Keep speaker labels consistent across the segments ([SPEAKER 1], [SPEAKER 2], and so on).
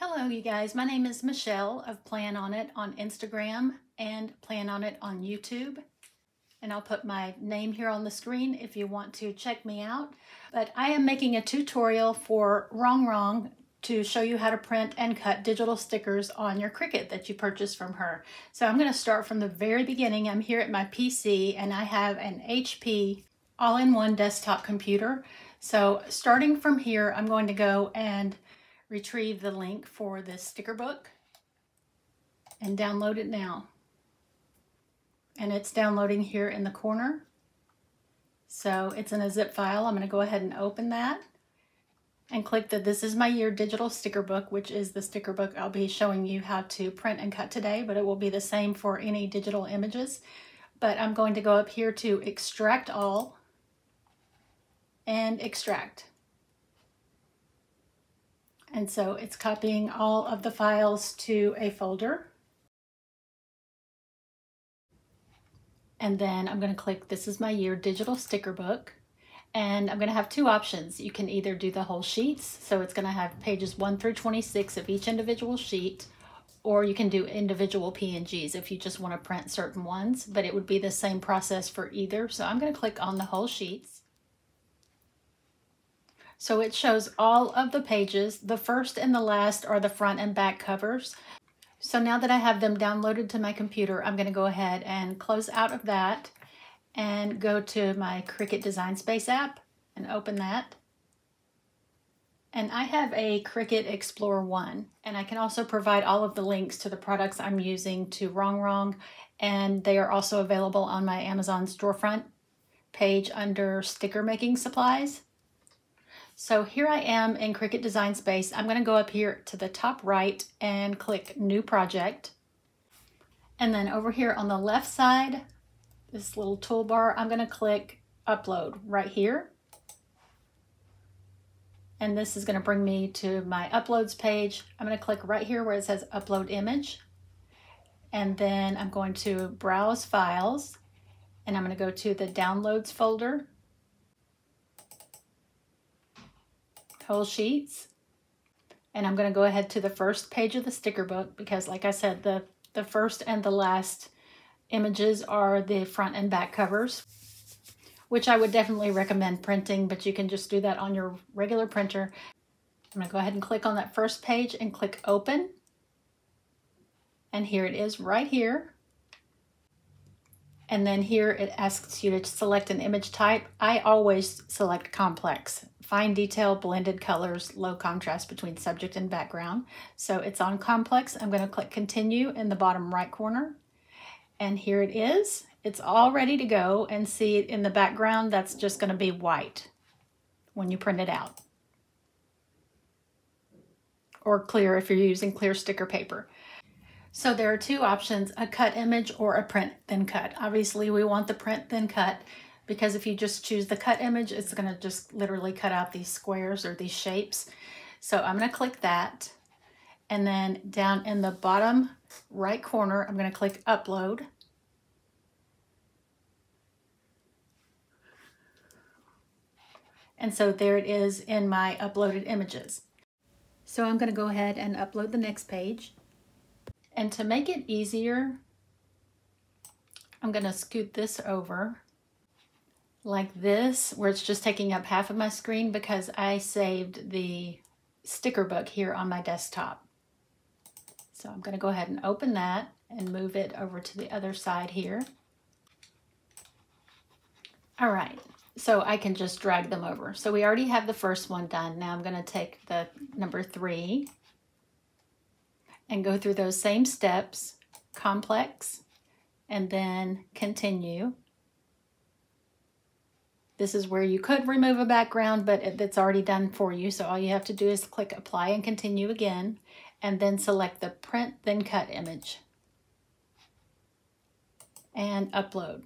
[SPEAKER 1] Hello, you guys. My name is Michelle of Plan On It on Instagram and Plan On It on YouTube. And I'll put my name here on the screen if you want to check me out. But I am making a tutorial for Rongrong to show you how to print and cut digital stickers on your Cricut that you purchased from her. So I'm going to start from the very beginning. I'm here at my PC and I have an HP all-in-one desktop computer. So starting from here, I'm going to go and retrieve the link for this sticker book and download it now. And it's downloading here in the corner. So it's in a zip file. I'm going to go ahead and open that and click the This is My Year digital sticker book, which is the sticker book I'll be showing you how to print and cut today, but it will be the same for any digital images. But I'm going to go up here to extract all and extract. And so it's copying all of the files to a folder. And then I'm going to click This is my year digital sticker book. And I'm going to have two options. You can either do the whole sheets, so it's going to have pages 1 through 26 of each individual sheet, or you can do individual PNGs if you just want to print certain ones, but it would be the same process for either. So I'm going to click on the whole sheets. So it shows all of the pages. The first and the last are the front and back covers. So now that I have them downloaded to my computer, I'm going to go ahead and close out of that and go to my Cricut Design Space app and open that. And I have a Cricut Explore 1, and I can also provide all of the links to the products I'm using to Rongrong, and they are also available on my Amazon storefront page under sticker making supplies. So here I am in Cricut Design Space. I'm going to go up here to the top right and click New Project. And then over here on the left side, this little toolbar, I'm going to click Upload right here. And this is going to bring me to my Uploads page. I'm going to click right here where it says Upload Image. And then I'm going to Browse Files. And I'm going to go to the Downloads folder whole sheets. And I'm going to go ahead to the first page of the sticker book because like I said, the, the first and the last images are the front and back covers, which I would definitely recommend printing, but you can just do that on your regular printer. I'm going to go ahead and click on that first page and click open. And here it is right here. And then here it asks you to select an image type. I always select complex fine detail, blended colors, low contrast between subject and background. So it's on complex. I'm going to click continue in the bottom right corner. And here it is. It's all ready to go and see in the background that's just going to be white when you print it out. Or clear if you're using clear sticker paper. So there are two options, a cut image or a print then cut. Obviously we want the print then cut because if you just choose the cut image, it's gonna just literally cut out these squares or these shapes. So I'm gonna click that. And then down in the bottom right corner, I'm gonna click upload. And so there it is in my uploaded images. So I'm gonna go ahead and upload the next page. And to make it easier, I'm gonna scoot this over like this, where it's just taking up half of my screen because I saved the sticker book here on my desktop. So I'm gonna go ahead and open that and move it over to the other side here. All right, so I can just drag them over. So we already have the first one done. Now I'm gonna take the number three and go through those same steps, complex, and then continue. This is where you could remove a background, but it's already done for you. So all you have to do is click apply and continue again, and then select the print then cut image and upload.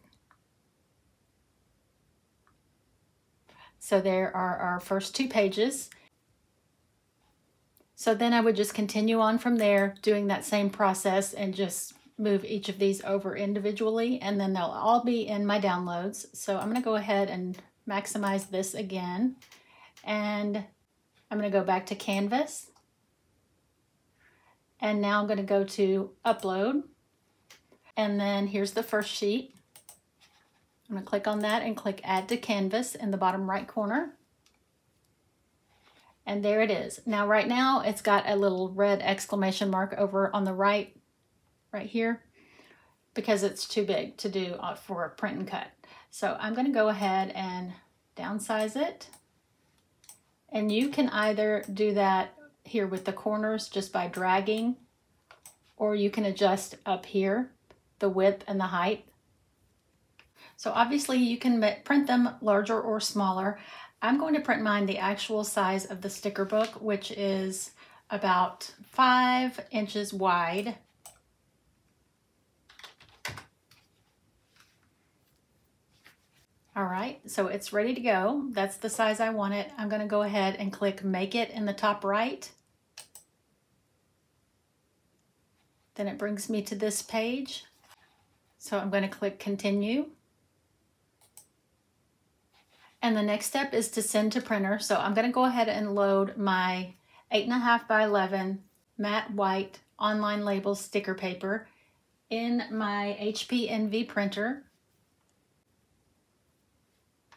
[SPEAKER 1] So there are our first two pages. So then I would just continue on from there doing that same process and just move each of these over individually and then they'll all be in my downloads. So I'm going to go ahead and maximize this again and I'm going to go back to Canvas And now I'm gonna go to upload. And then here's the first sheet. I'm gonna click on that and click add to canvas in the bottom right corner. And there it is. Now right now it's got a little red exclamation mark over on the right, right here, because it's too big to do uh, for a print and cut. So I'm gonna go ahead and downsize it. And you can either do that here with the corners just by dragging, or you can adjust up here, the width and the height. So obviously you can print them larger or smaller. I'm going to print mine the actual size of the sticker book, which is about five inches wide. All right, so it's ready to go. That's the size I want it. I'm gonna go ahead and click Make It in the top right. Then it brings me to this page. So I'm gonna click Continue. And the next step is to send to printer. So I'm gonna go ahead and load my eight and a half by 11 matte white online label sticker paper in my HP Envy printer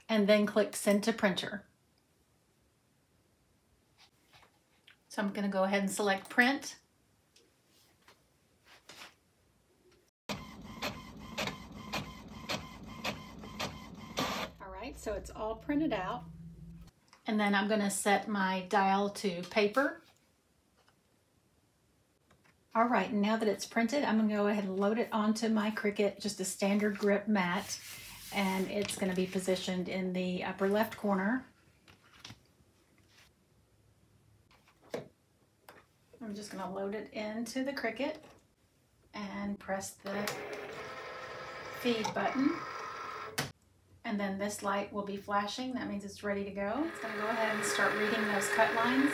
[SPEAKER 1] and then click send to printer. So I'm going to go ahead and select print. All right, so it's all printed out. And then I'm going to set my dial to paper. All right, now that it's printed, I'm going to go ahead and load it onto my Cricut, just a standard grip mat and it's going to be positioned in the upper left corner. I'm just going to load it into the Cricut and press the feed button. And then this light will be flashing. That means it's ready to go. It's going to go ahead and start reading those cut lines.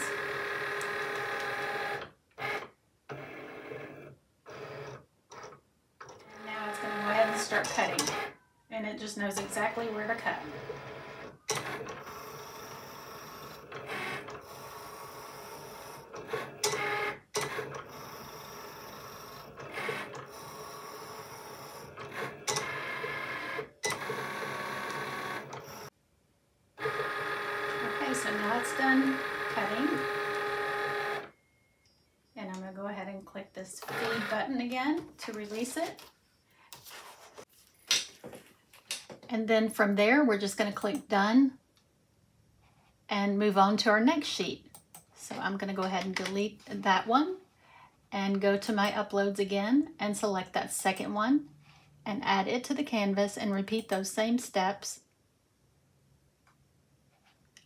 [SPEAKER 1] now it's going to go ahead and start cutting and it just knows exactly where to cut. Okay, so now it's done cutting. And I'm to go ahead and click this feed button again to release it. And then from there, we're just gonna click done and move on to our next sheet. So I'm gonna go ahead and delete that one and go to my uploads again and select that second one and add it to the canvas and repeat those same steps.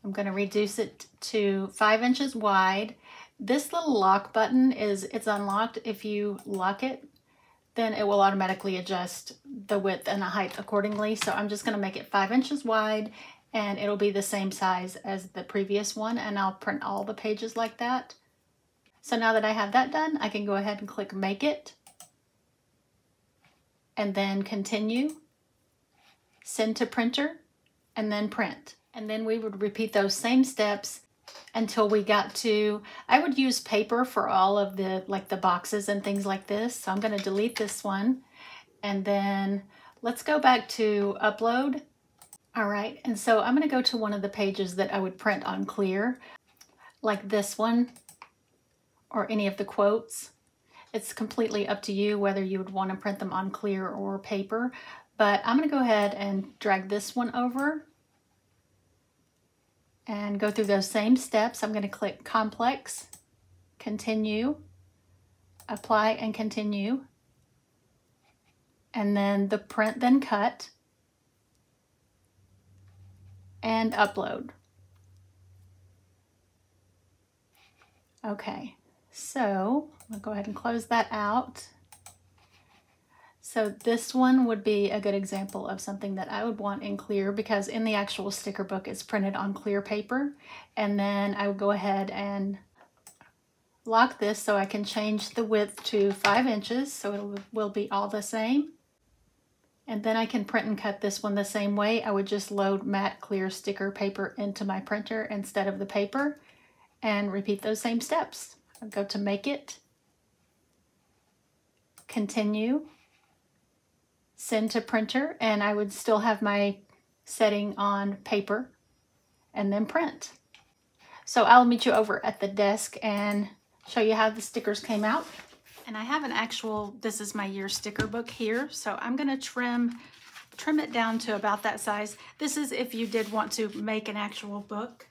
[SPEAKER 1] I'm gonna reduce it to five inches wide. This little lock button is, it's unlocked if you lock it then it will automatically adjust the width and the height accordingly. So I'm just gonna make it five inches wide and it'll be the same size as the previous one and I'll print all the pages like that. So now that I have that done, I can go ahead and click make it and then continue, send to printer, and then print. And then we would repeat those same steps until we got to, I would use paper for all of the, like the boxes and things like this. So I'm gonna delete this one. And then let's go back to upload. All right, and so I'm gonna go to one of the pages that I would print on clear, like this one, or any of the quotes. It's completely up to you whether you would wanna print them on clear or paper, but I'm gonna go ahead and drag this one over and go through those same steps. I'm going to click complex, continue, apply and continue, and then the print then cut, and upload. Okay, so I'll go ahead and close that out. So this one would be a good example of something that I would want in clear because in the actual sticker book it's printed on clear paper. And then I would go ahead and lock this so I can change the width to five inches so it will be all the same. And then I can print and cut this one the same way. I would just load matte clear sticker paper into my printer instead of the paper and repeat those same steps. I'll go to make it continue, send to printer, and I would still have my setting on paper and then print. So I'll meet you over at the desk and show you how the stickers came out. And I have an actual, this is my year sticker book here. So I'm gonna trim, trim it down to about that size. This is if you did want to make an actual book.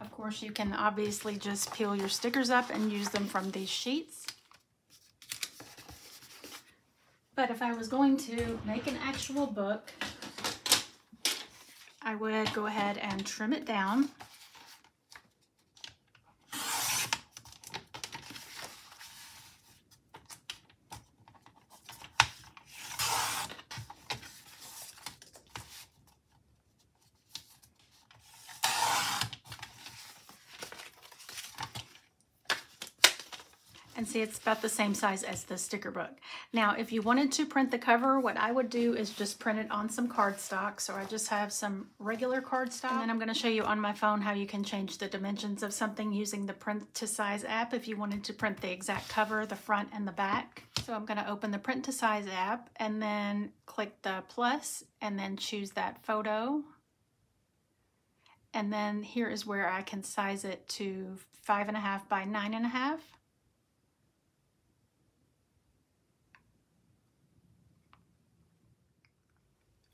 [SPEAKER 1] Of course, you can obviously just peel your stickers up and use them from these sheets. But if I was going to make an actual book, I would go ahead and trim it down and see it's about the same size as the sticker book. Now, if you wanted to print the cover, what I would do is just print it on some cardstock. So I just have some regular cardstock. And then I'm gonna show you on my phone how you can change the dimensions of something using the print to size app if you wanted to print the exact cover, the front and the back. So I'm gonna open the print to size app and then click the plus and then choose that photo. And then here is where I can size it to five and a half by nine and a half.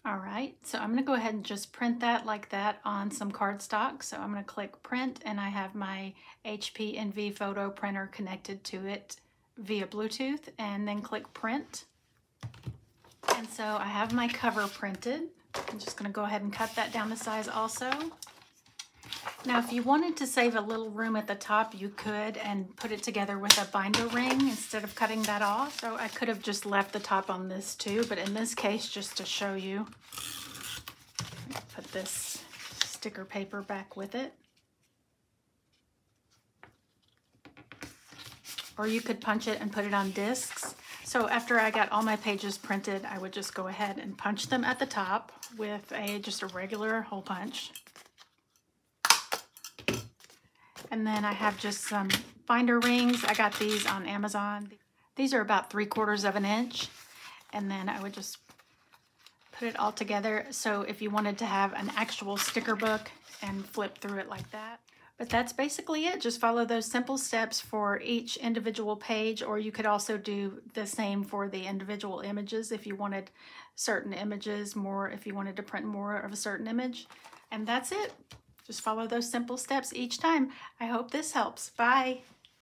[SPEAKER 1] All right, so I'm gonna go ahead and just print that like that on some cardstock. So I'm gonna click print and I have my HP Envy photo printer connected to it via Bluetooth and then click print. And so I have my cover printed. I'm just gonna go ahead and cut that down to size also. Now, if you wanted to save a little room at the top, you could and put it together with a binder ring instead of cutting that off. So I could have just left the top on this too, but in this case, just to show you, put this sticker paper back with it. Or you could punch it and put it on discs. So after I got all my pages printed, I would just go ahead and punch them at the top with a just a regular hole punch. And then I have just some binder rings. I got these on Amazon. These are about three quarters of an inch. And then I would just put it all together. So if you wanted to have an actual sticker book and flip through it like that. But that's basically it. Just follow those simple steps for each individual page, or you could also do the same for the individual images if you wanted certain images more, if you wanted to print more of a certain image. And that's it. Just follow those simple steps each time. I hope this helps. Bye.